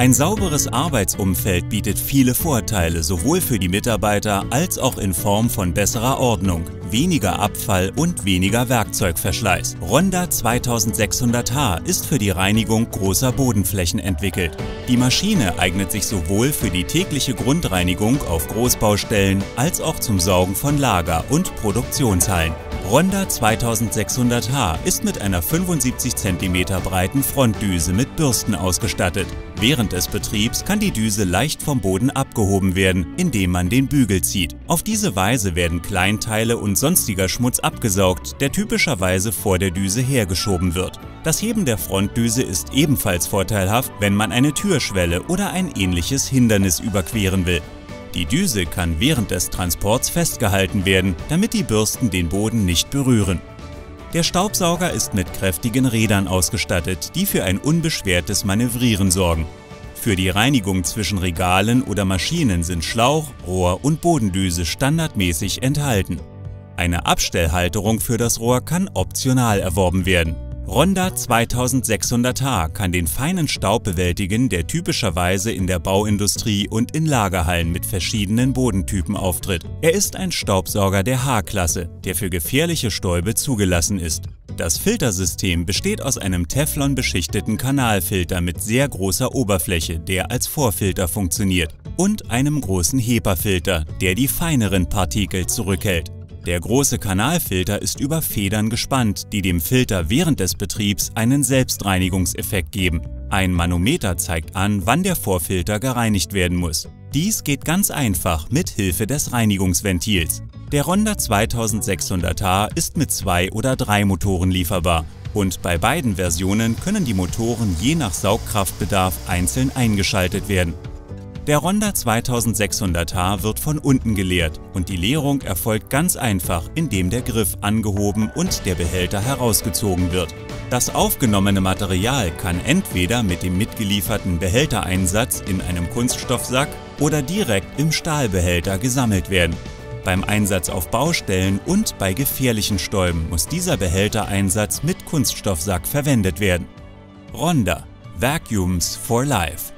Ein sauberes Arbeitsumfeld bietet viele Vorteile, sowohl für die Mitarbeiter als auch in Form von besserer Ordnung, weniger Abfall und weniger Werkzeugverschleiß. Ronda 2600H ist für die Reinigung großer Bodenflächen entwickelt. Die Maschine eignet sich sowohl für die tägliche Grundreinigung auf Großbaustellen als auch zum Saugen von Lager- und Produktionshallen. Ronda 2600H ist mit einer 75 cm breiten Frontdüse mit Bürsten ausgestattet. Während des Betriebs kann die Düse leicht vom Boden abgehoben werden, indem man den Bügel zieht. Auf diese Weise werden Kleinteile und sonstiger Schmutz abgesaugt, der typischerweise vor der Düse hergeschoben wird. Das Heben der Frontdüse ist ebenfalls vorteilhaft, wenn man eine Türschwelle oder ein ähnliches Hindernis überqueren will. Die Düse kann während des Transports festgehalten werden, damit die Bürsten den Boden nicht berühren. Der Staubsauger ist mit kräftigen Rädern ausgestattet, die für ein unbeschwertes Manövrieren sorgen. Für die Reinigung zwischen Regalen oder Maschinen sind Schlauch, Rohr und Bodendüse standardmäßig enthalten. Eine Abstellhalterung für das Rohr kann optional erworben werden. Ronda 2600H kann den feinen Staub bewältigen, der typischerweise in der Bauindustrie und in Lagerhallen mit verschiedenen Bodentypen auftritt. Er ist ein Staubsauger der H-Klasse, der für gefährliche Stäube zugelassen ist. Das Filtersystem besteht aus einem Teflon-beschichteten Kanalfilter mit sehr großer Oberfläche, der als Vorfilter funktioniert, und einem großen HEPA-Filter, der die feineren Partikel zurückhält. Der große Kanalfilter ist über Federn gespannt, die dem Filter während des Betriebs einen Selbstreinigungseffekt geben. Ein Manometer zeigt an, wann der Vorfilter gereinigt werden muss. Dies geht ganz einfach mit Hilfe des Reinigungsventils. Der Ronda 2600H ist mit zwei oder drei Motoren lieferbar und bei beiden Versionen können die Motoren je nach Saugkraftbedarf einzeln eingeschaltet werden. Der Ronda 2600H wird von unten geleert und die Leerung erfolgt ganz einfach, indem der Griff angehoben und der Behälter herausgezogen wird. Das aufgenommene Material kann entweder mit dem mitgelieferten Behältereinsatz in einem Kunststoffsack oder direkt im Stahlbehälter gesammelt werden. Beim Einsatz auf Baustellen und bei gefährlichen Stäuben muss dieser Behältereinsatz mit Kunststoffsack verwendet werden. Ronda Vacuums for Life